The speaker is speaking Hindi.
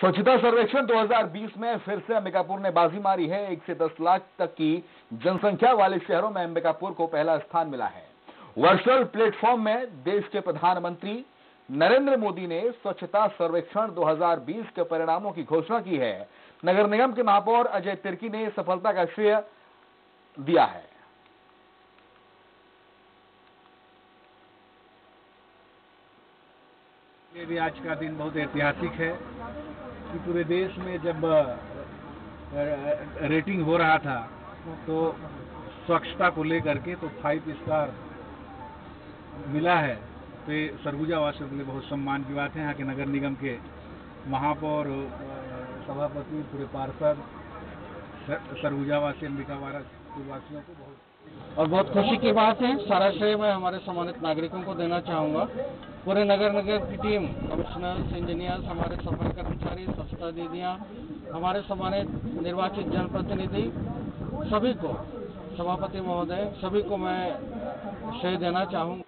स्वच्छता सर्वेक्षण 2020 में फिर से अंबिकापुर ने बाजी मारी है। एक से दस लाख तक की जनसंख्या वाले शहरों में अंबिकापुर को पहला स्थान मिला है। वर्चुअल प्लेटफॉर्म में देश के प्रधानमंत्री नरेंद्र मोदी ने स्वच्छता सर्वेक्षण 2020 के परिणामों की घोषणा की है। नगर निगम के महापौर अजय तिर्की ने सफलता का श्रेय दिया है। ये भी आज का दिन बहुत ऐतिहासिक है। कि पूरे देश में जब रेटिंग हो रहा था तो स्वच्छता को लेकर के तो फाइव स्टार मिला है। तो सरगुजा वासियों के लिए बहुत सम्मान की बात है। यहाँ के नगर निगम के महापौर सभापति, पूरे पार्षद सरगुजा वासी, अंबिका वासियों को बहुत और बहुत खुशी की बात है, सारा श्रेय मैं हमारे सम्मानित नागरिकों को देना चाहूँगा। पूरे नगर नगर की टीम कमिश्नर्स इंजीनियर्स हमारे सफ़ाई कर्मचारी स्वच्छता दीदियाँ हमारे सम्मानित निर्वाचित जनप्रतिनिधि, सभी को, सभापति महोदय, सभी को मैं श्रेय देना चाहूँगा।